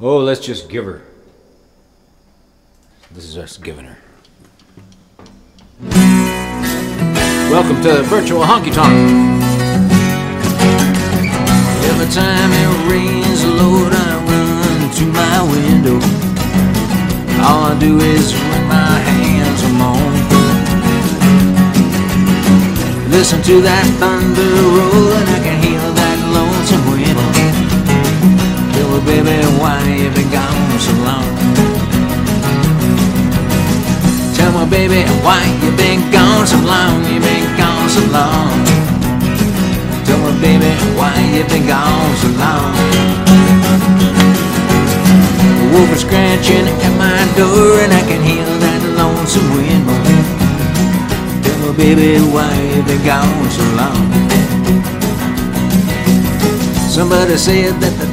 Oh, let's just give her. This is us giving her. Welcome to the Virtual Honky Tonk. Every time it rains, Lord, I run to my window. All I do is wring my hands and moan. Listen to that thunder roll, and I can hear that lonesome wind. Baby, why you been gone so long? Tell me, baby, why you been gone so long? You been gone so long. Tell me, baby, why you been gone so long? The wolf is scratching at my door, and I can hear that lonesome wind moan. Tell me, baby, why you been gone so long? Somebody said that they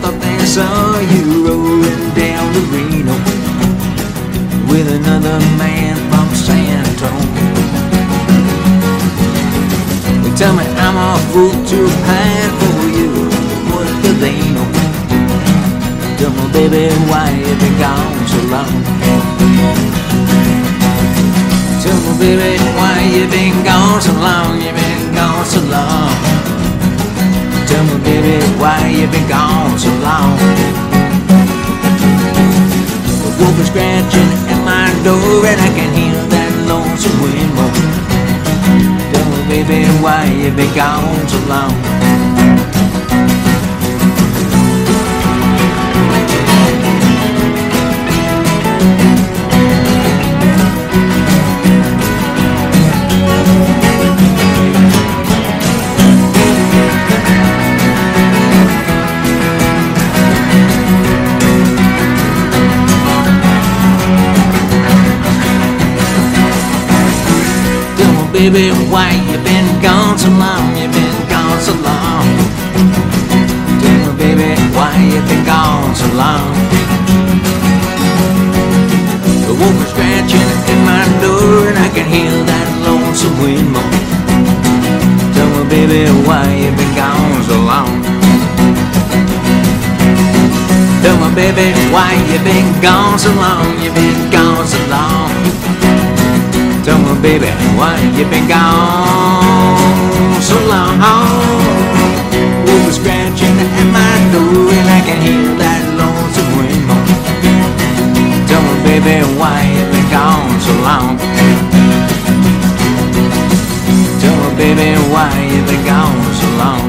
saw you rolling down the Reno with another man from San Antonio. They tell me I'm a fool to pine for you. What do they know? Tell me, baby, why you been gone so long? Tell me, baby, why you been gone so long? You been gone so long. You been gone so long? The wolf is scratching at my door, and I can hear that lonesome wind moan. Tell me, baby, why you been gone so long? Baby, why you been gone so long? You been gone so long. Tell me, baby, why you been gone so long? The wolf is scratching at my door, and I can hear that lonesome wind moan. Tell me, baby, why you been gone so long? Tell me, baby, why you been gone so long? You been gone so long. Tell me, baby, why you been gone so long? Wolf is scratching at my door, and I can hear that lonesome wind moan. Tell me, baby, why you been gone so long? Tell me, baby, why you been gone so long?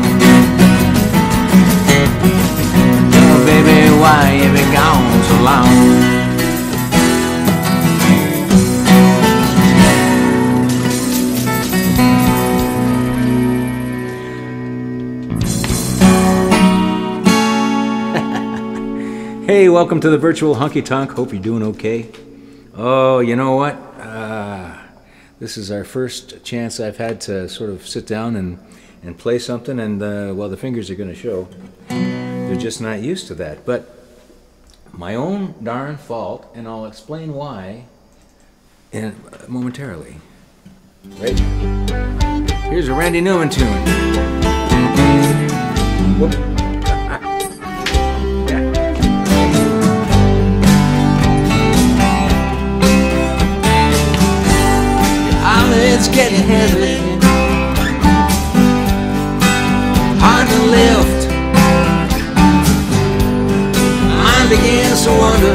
Tell me, baby, why you been gone so long? Welcome to the virtual honky tonk. Hope you're doing okay. Oh, you know what? Uh, this is our first chance I've had to sort of sit down and, and play something, and uh, well, the fingers are going to show. They're just not used to that. But my own darn fault, and I'll explain why in, momentarily. Right? Here's a Randy Newman tune. Whoop. Eyelids getting heavy. Hard to lift. Mind begins to wonder.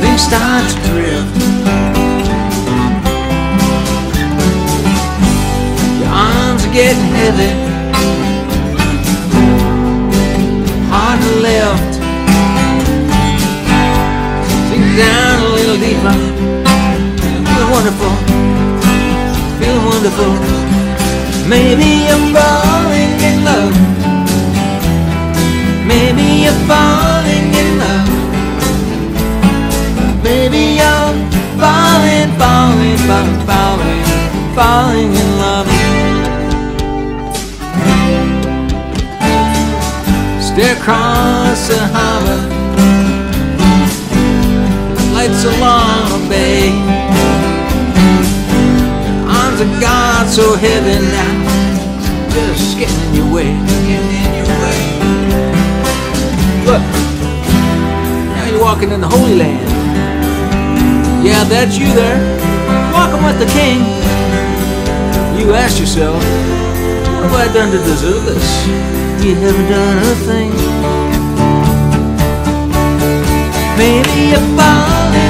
Things start to drift. Your arms are getting heavy. Hard to lift. Sink down a little deeper. Feel wonderful wonderful. Maybe I'm falling in love. Maybe you're falling in love. Maybe I'm falling, falling, falling, falling, falling in love. Stare across the harbor, lights along the bay of God so heavy now, just getting in your way, getting in your way. Look, now you're walking in the Holy Land. Yeah, that's you there, walking with the King. You ask yourself, what have I done to deserve this? You haven't done a thing. Maybe you're falling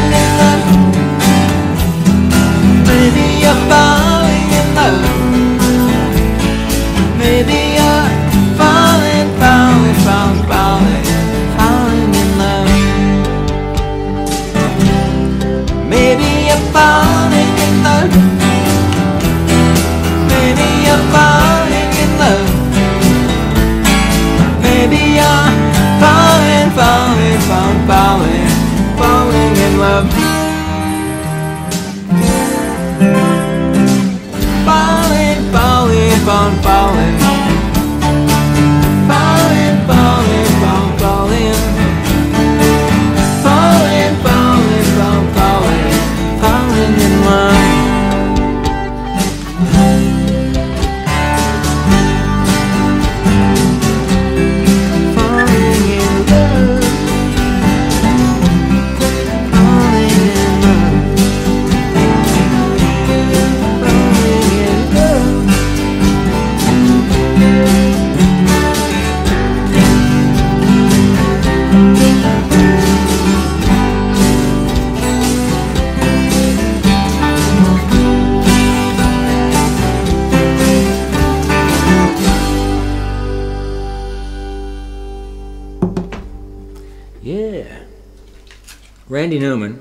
Randy Newman,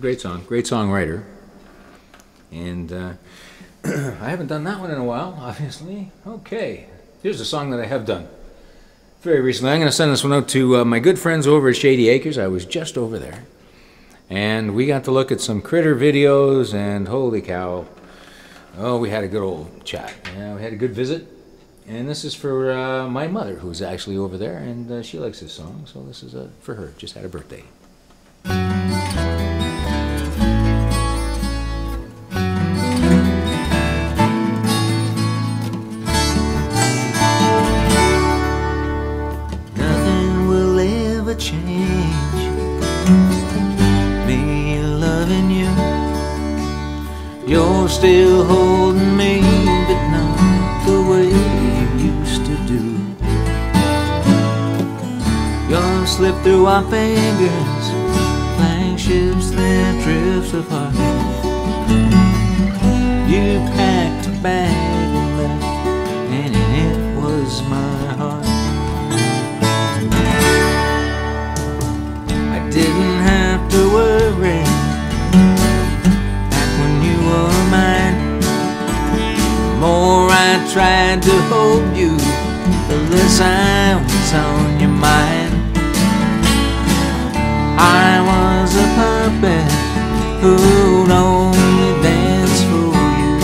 great song, great songwriter. And uh, I haven't done that one in a while, obviously. Okay, here's a song that I have done very recently. I'm going to send this one out to uh, my good friends over at Shady Acres. I was just over there. And we got to look at some critter videos, and holy cow. Oh, we had a good old chat. Yeah, we had a good visit. And this is for uh, my mother, who's actually over there, and uh, she likes this song, so this is uh, for her. Just had a birthday. Fingers like ships that drift apart. You packed a bag and left, and in it was my heart. I didn't have to worry back when you were mine. The more I tried to hold you, the less I was on your mind. Who'd only dance for you.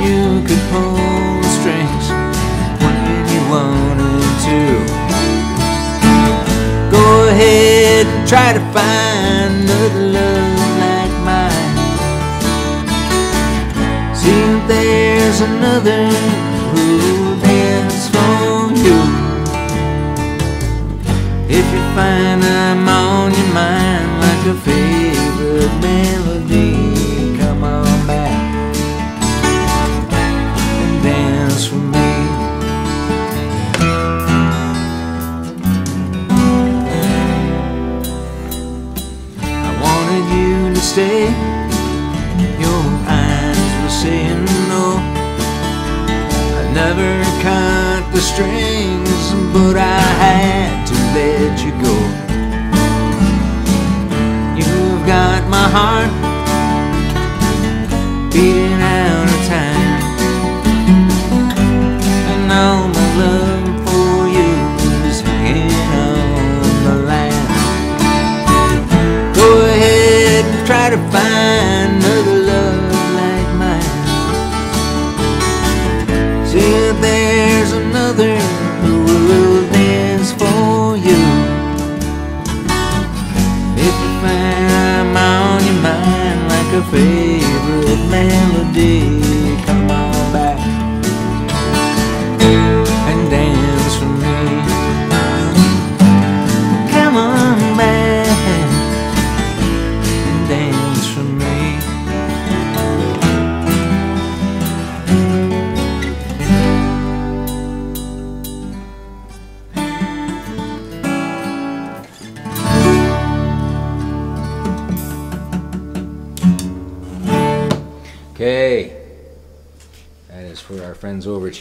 You could pull the strings when you wanted to. Go ahead and try to find another love like mine. See if there's another who'll dance for you. If you find I'm on your mind strings, but I had to let you go. You've got my heart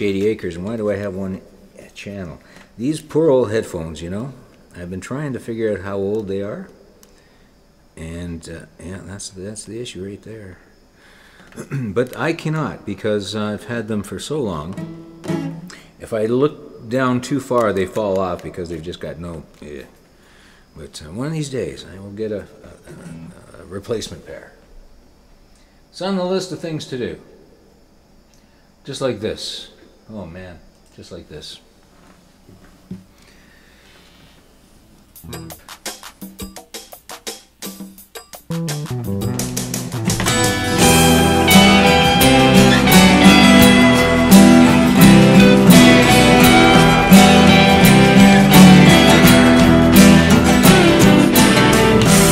Shady Acres. And why do I have one channel? These poor old headphones, you know, I've been trying to figure out how old they are. And uh, yeah, that's that's the issue right there. but I cannot because I've had them for so long. If I look down too far, they fall off because they've just got no. But uh, one of these days, I will get a, a, a replacement pair. It's on the list of things to do. Just like this. Oh man, just like this.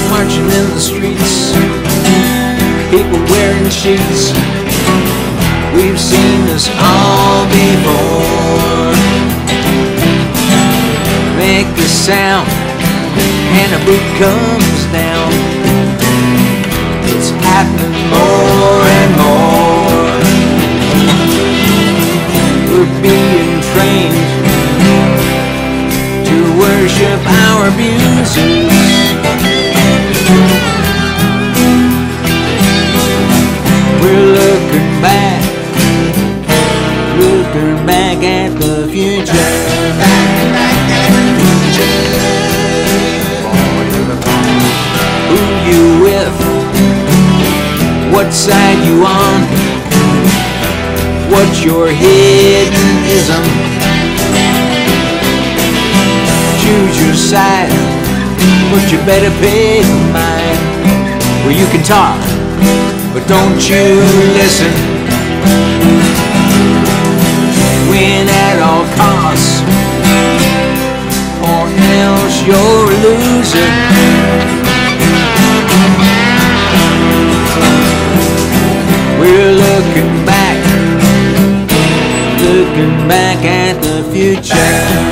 Marching in the streets, people wearing sheets. Sound, and a boot comes down. It's happening more and more. We're being trained to worship our abuses. We're looking back, looking back at the future. What side you on? What's your hidden ism? Choose your side, but you better pick mine. Where you can talk, but don't you listen. Win at all costs, or else you're a loser. Looking back, looking back at the future.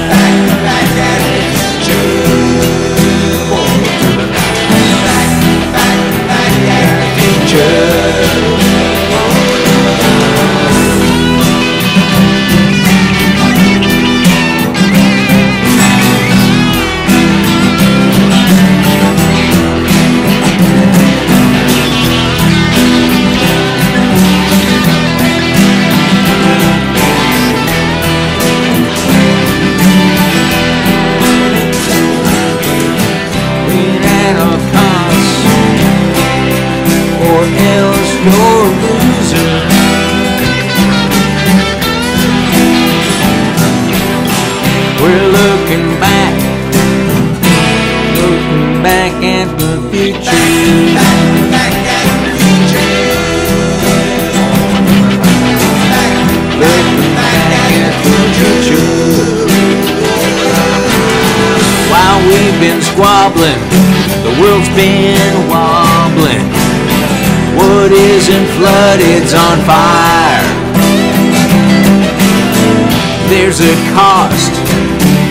Win been wobbling. What isn't flooded's on fire. There's a cost,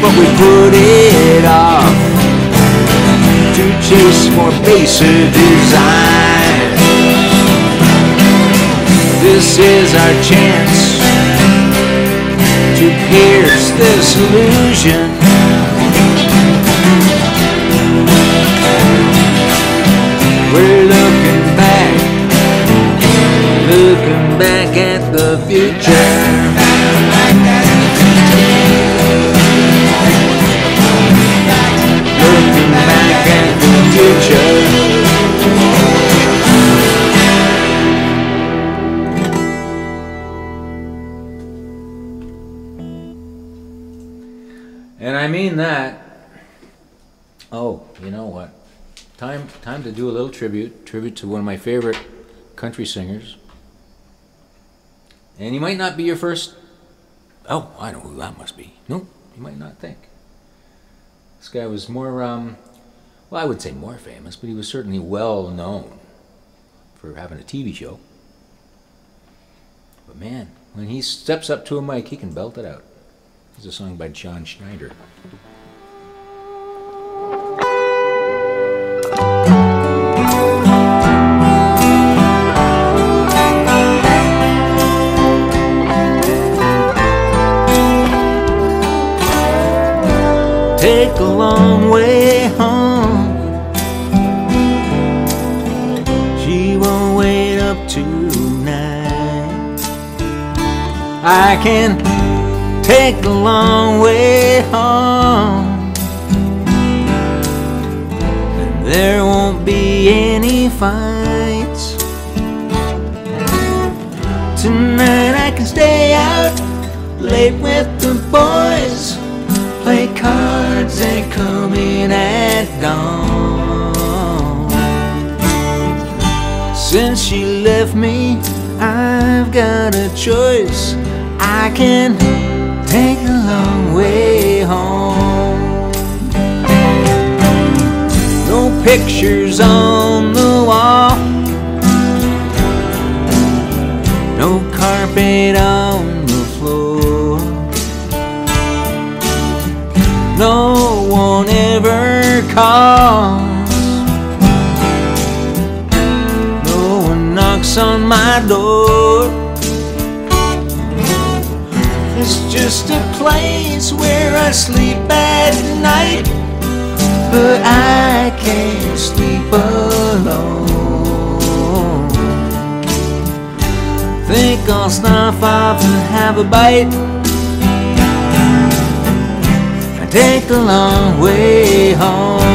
but we put it off to chase more baser desire. This is our chance to pierce this illusion. Future. And I mean that. Oh, you know what? Time, time to do a little tribute, tribute to one of my favorite country singers. And he might not be your first. Oh, I know who that must be. No, you might not think. This guy was more, um, well, I would say more famous, but he was certainly well known for having a TV show. But man, when he steps up to a mic, he can belt it out. It's a song by John Schneider. Take a long way home. She won't wait up tonight. I can take a long way home. And there won't be any fights. Tonight I can stay out late with the boys, play cards and come in at dawn. Since she left me, I've got a choice. I can take a long way home. No pictures on the wall, no carpet on calls. No one knocks on my door. It's just a place where I sleep at night, but I can't sleep alone. Think I'll stop off and have a bite. Take a long way home.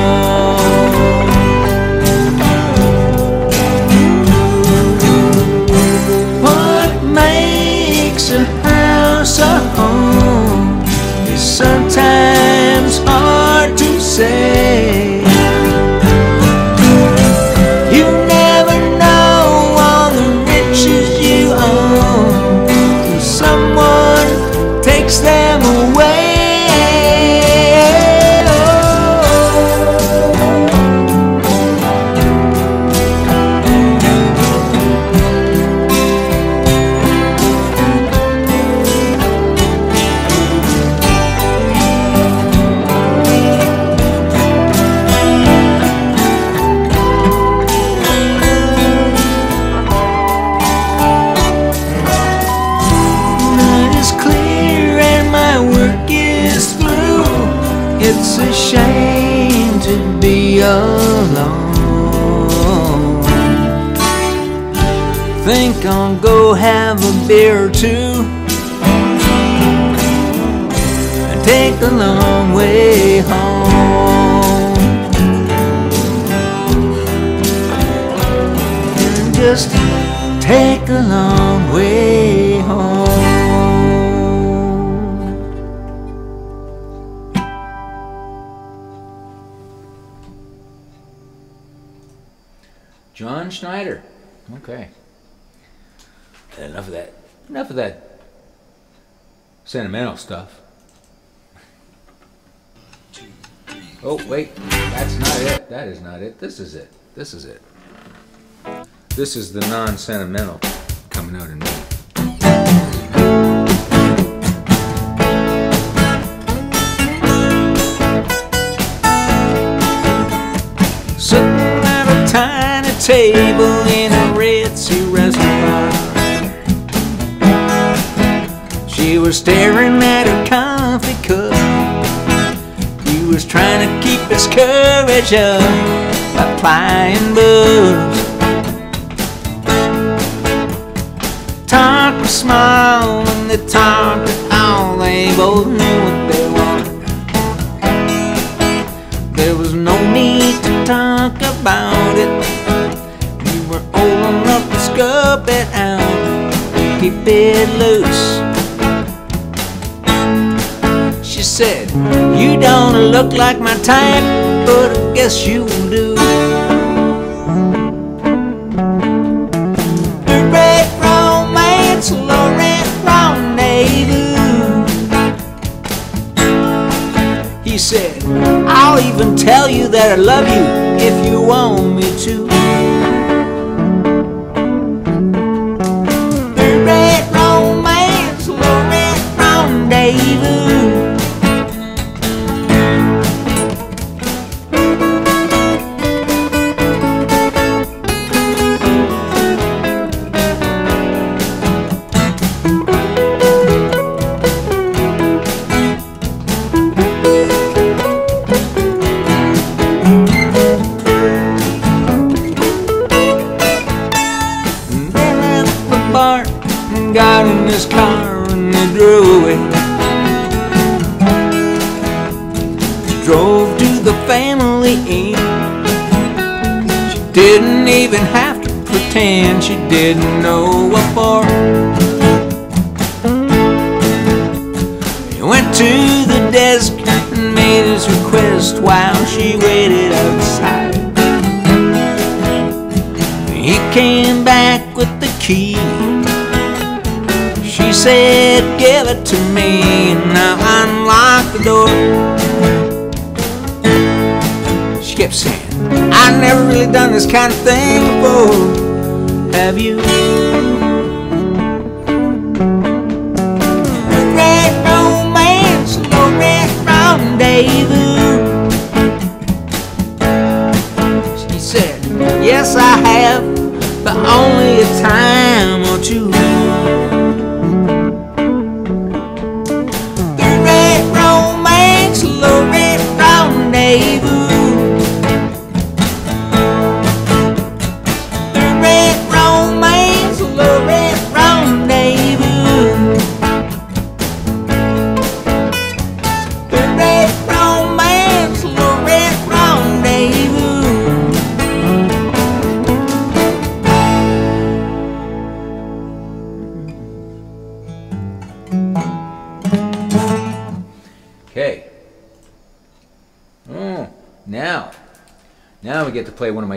Schneider. Okay. Enough of that. Enough of that sentimental stuff. Oh, wait. That's not it. That is not it. This is it. This is it. This is the non sentimental coming out in me. Table in a ritzy restaurant. She was staring at her coffee cup. He was trying to keep his courage up by plying books. Talk and smile when they talked at all. They both knew what they wanted. There was no need to talk about it. Scope it out, keep it loose. She said, You don't look like my type, but I guess you do. Romance, rendezvous. He said, I'll even tell you that I love you if you want me to. Came back with the key. She said, Give it to me, and I unlocked the door. She kept saying, I've never really done this kind of thing before. Have you? Time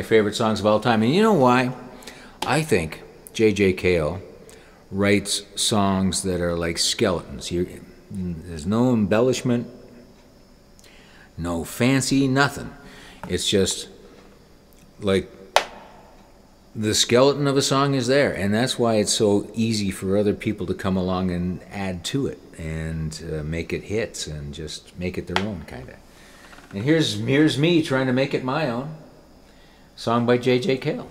favorite songs of all time. And you know why? I think J.J. Cale writes songs that are like skeletons. You, there's no embellishment, no fancy, nothing. It's just like the skeleton of a song is there, and that's why it's so easy for other people to come along and add to it and uh, make it hits and just make it their own, kind of. And here's here's me trying to make it my own. Song by J.J. Cale.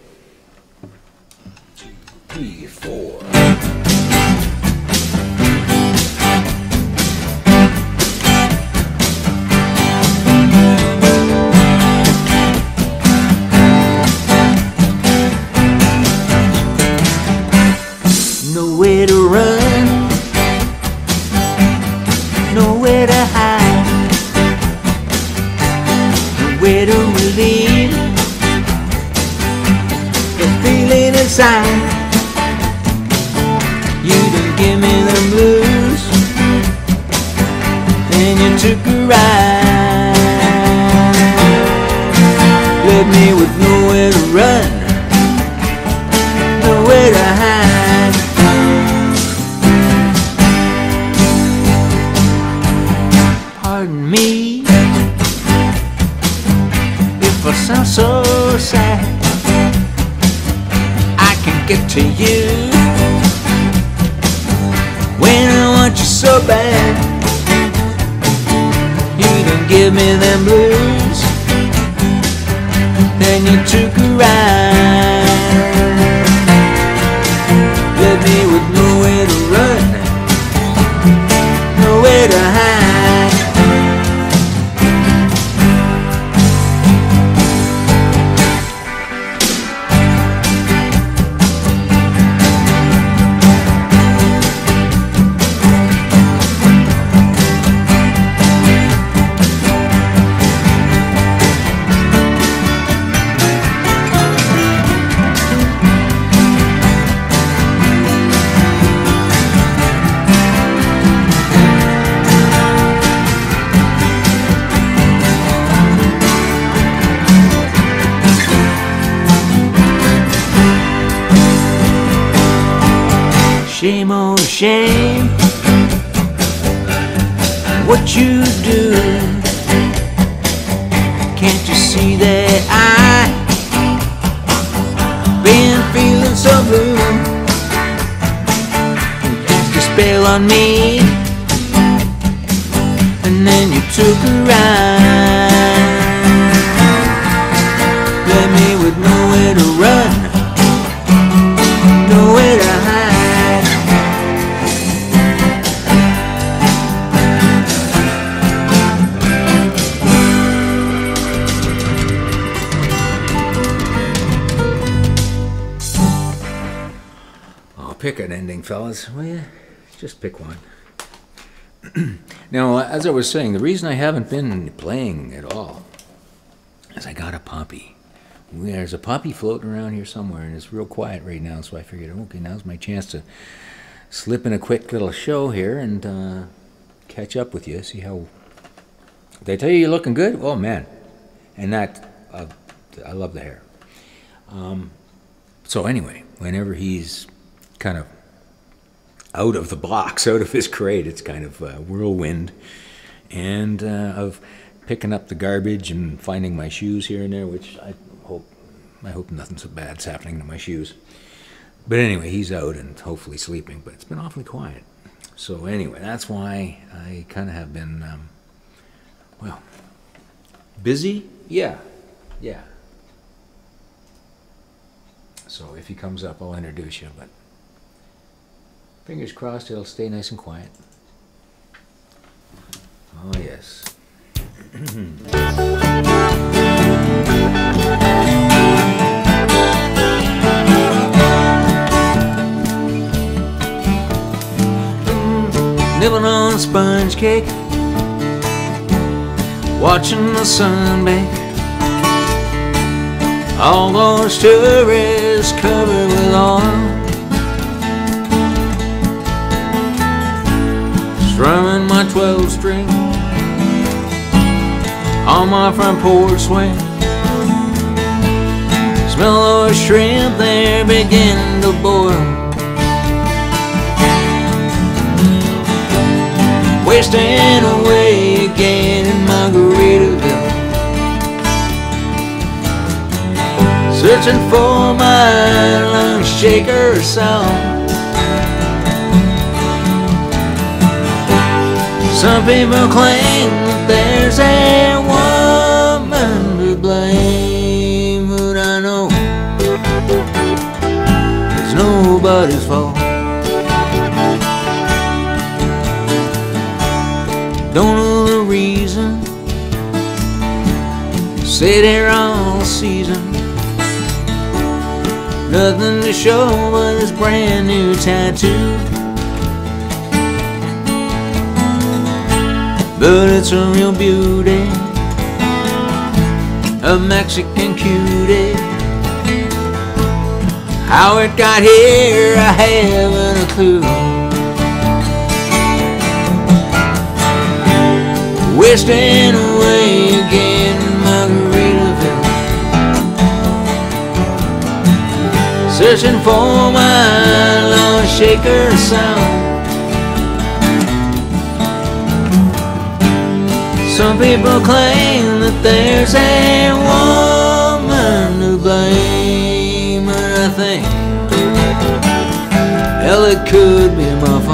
Two, three, four. Me on me, as I was saying, the reason I haven't been playing at all is I got a puppy. There's a puppy floating around here somewhere, and it's real quiet right now. So I figured, okay, now's my chance to slip in a quick little show here and uh, catch up with you. See how. Did I tell you you're looking good? Oh man, and that uh, I love the hair. Um, so anyway, whenever he's kind of out of the box, out of his crate, it's kind of a whirlwind, and uh, of picking up the garbage and finding my shoes here and there, which I hope I hope nothing so bad's happening to my shoes. But anyway, he's out and hopefully sleeping, but it's been awfully quiet. So anyway, that's why I kind of have been, um, well, busy. Yeah, yeah. So if he comes up, I'll introduce you. But fingers crossed, it'll stay nice and quiet. Oh yes. Nibbling on sponge cake, watching the sun bake. All those tourists covered with oil. Strumming my 12 string on my front porch swing. Smell of shrimp, they're beginning to boil. Wasting away again in Margaritaville. Searching for my lunch shaker sound. Some people claim that there's a nobody's fault. Don't know the reason. Sit there all season. Nothing to show but this brand new tattoo. But it's a real beauty, a Mexican How it got here, I haven't a clue. Wasting away again in Margaritaville. Searching for my love shaker sound. Some people claim that there's a woman to blame, hell, it could be my fault.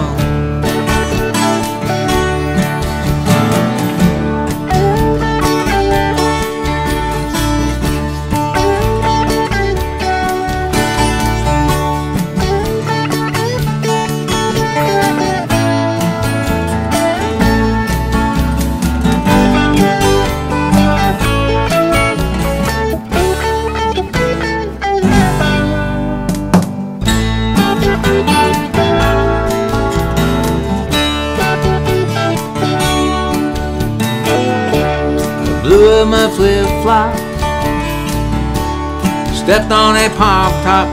Top.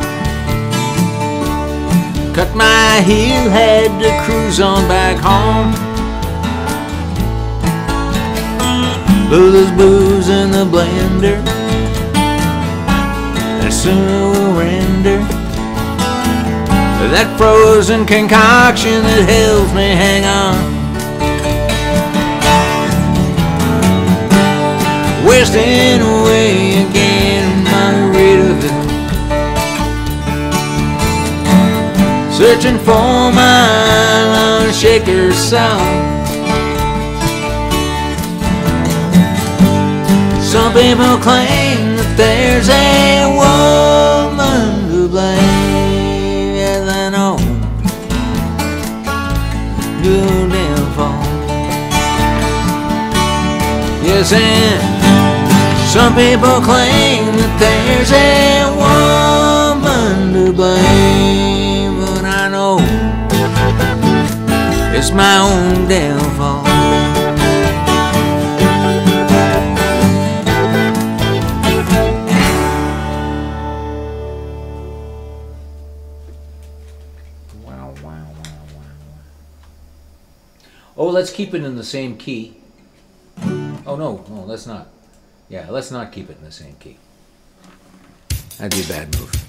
Cut my heel, had to cruise on back home. Blew those booze in the blender. And soon we'll render that frozen concoction that helps me hang on. wasting away again Searching for my shaker sound. Some people claim that there's a woman to blame. Yes, I know. Good damn fault. Yes, and some people claim that there's a woman to blame, It's my own devil. Oh, let's keep it in the same key. Oh no, no, let's not. Yeah, let's not keep it in the same key. That'd be a bad move.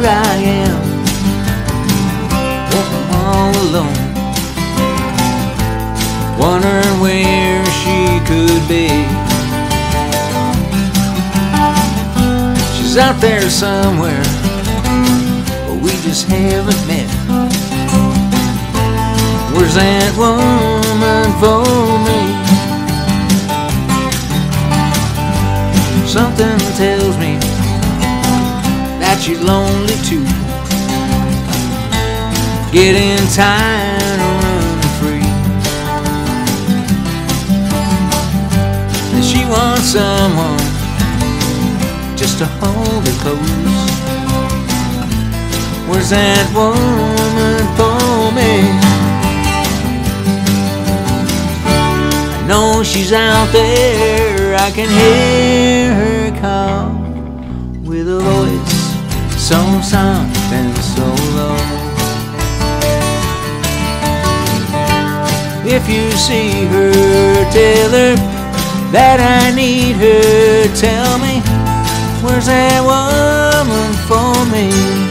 Here I am, walking all alone, wondering where she could be. She's out there somewhere, but we just haven't met. Where's that woman for me? Something that she's lonely too. Getting tired of running free. And she wants someone just to hold her close. Where's that woman for me? I know she's out there, I can hear her call with a voice so soft and so low. If you see her, tell her that I need her. Tell me, where's that woman for me?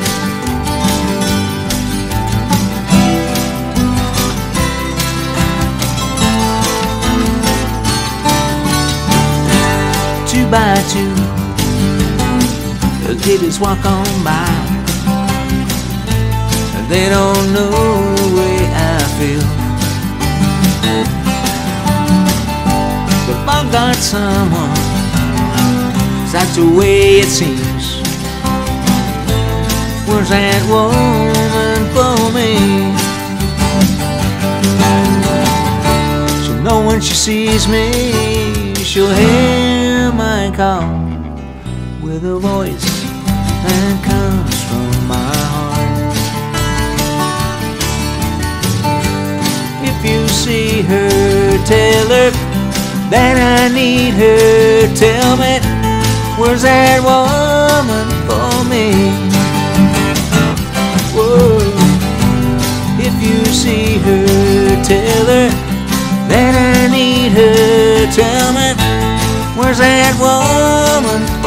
By two, kiddies walk on by. They don't know the way I feel. But I've got someone, that's the way it seems. Where's that woman for me? She'll know when she sees me, she'll hear my call with a voice that comes from my heart. If you see her, tell her that I need her. Tell me, where's that woman for me? Whoa. If you see her, tell her that I need her. Tell me, where's that woman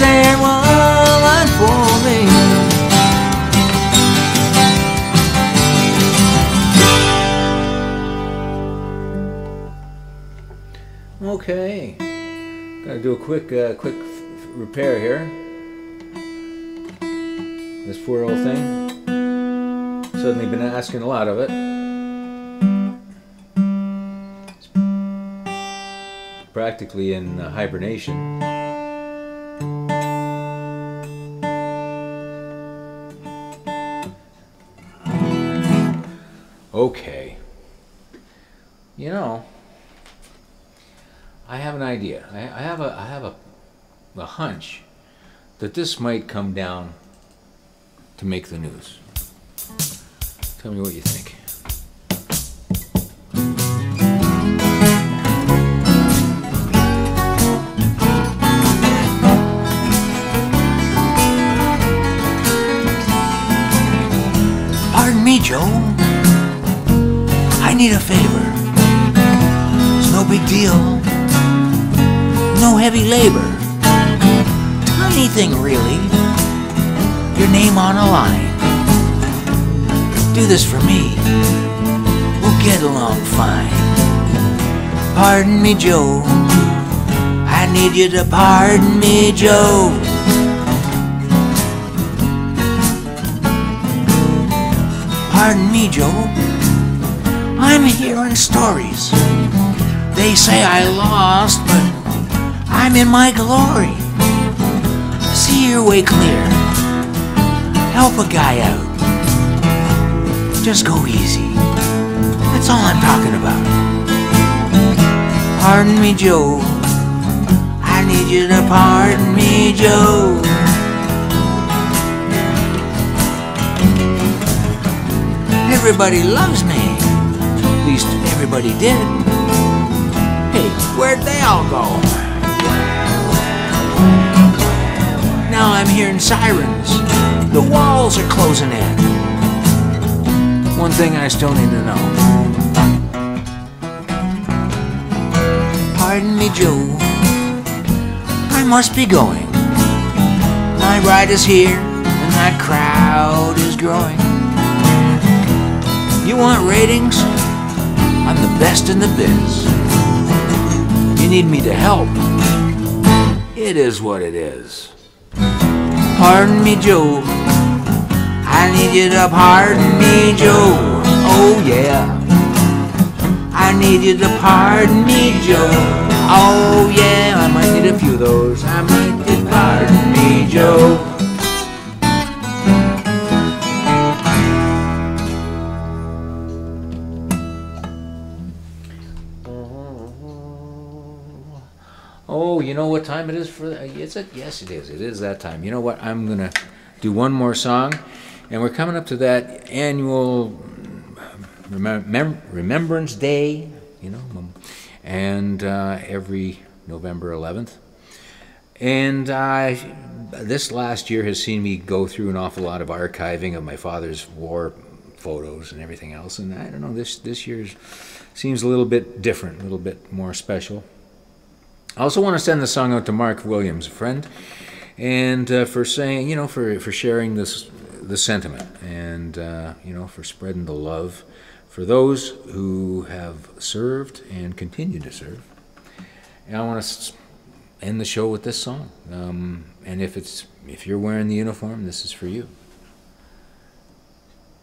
Where's that woman for me? Okay, gotta do a quick, uh, quick repair here. This poor old thing. Suddenly been asking a lot of it. It's practically in uh, hibernation. Okay. You know, I have an idea. I, I have a I have a, a hunch that this might come down to make the news. Tell me what you think. Pardon me, Joe. I need you to pardon me, Joe. Pardon me, Joe. I'm hearing stories. They say I lost, but I'm in my glory. See your way clear. Help a guy out. Just go easy. That's all I'm talking about. Pardon me, Joe. I need you to pardon me, Joe. everybody loves me. At least everybody did. Hey, where'd they all go? Now I'm hearing sirens. The walls are closing in. One thing I still need to know. Pardon me, Joe. I must be going. My ride is here, and that crowd is growing. You want ratings? I'm the best in the biz. You need me to help? It is what it is. Pardon me, Joe. I need you to pardon me, Joe. Oh, yeah. Need you to pardon me, Joe. Oh, yeah. I might need a few of those. I might need to pardon me, Joe. Oh, you know what time it is for? Uh, is it? Yes, it is. It is that time. You know what? I'm gonna do one more song, and we're coming up to that annual remem- Remembrance Day. You know, and uh, every November 11th. And I, this last year has seen me go through an awful lot of archiving of my father's war photos and everything else. And I don't know, this this year's seems a little bit different, a little bit more special. I also want to send the song out to Mark Williams, a friend, and uh, for saying, you know, for for sharing this the sentiment, and uh, you know, for spreading the love for those who have served and continue to serve. And I want to end the show with this song. Um, and if it's if you're wearing the uniform, this is for you.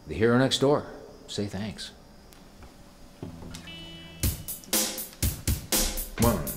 The hero next door. Say thanks. One.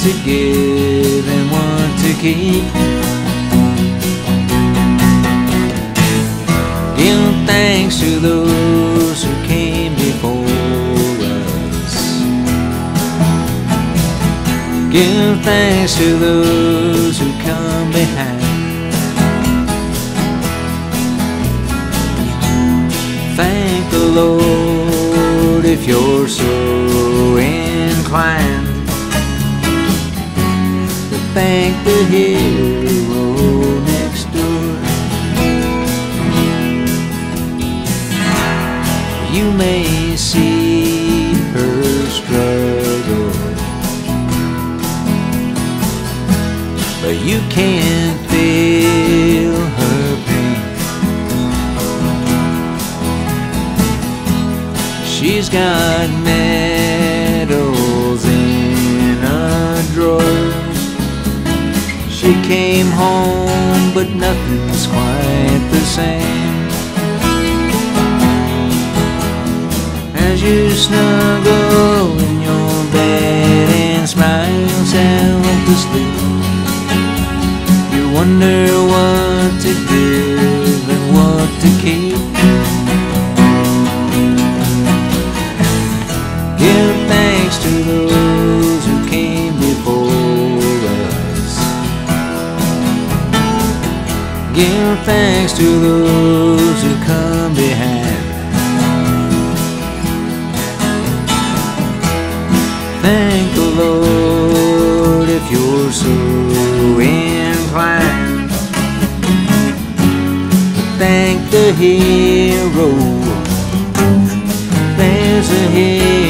To give and what to keep. Give thanks to those who came before us. Give thanks to those who come behind. Thank the Lord if you're so inclined thank the hero next door. You may see her struggle, but you can't feel her pain. She's got medals came home, but nothing's quite the same. As you snuggle in your bed and smile yourself to sleep, you wonder what to give and what to keep. Thanks to those who come behind. Thank the Lord if you're so inclined. Thank the hero. There's a hero.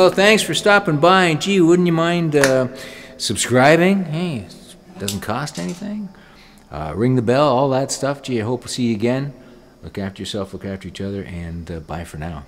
Well, thanks for stopping by. Gee, wouldn't you mind uh, subscribing? Hey, it doesn't cost anything. Uh, ring the bell, all that stuff. Gee, I hope to see you again. Look after yourself, look after each other, and uh, bye for now.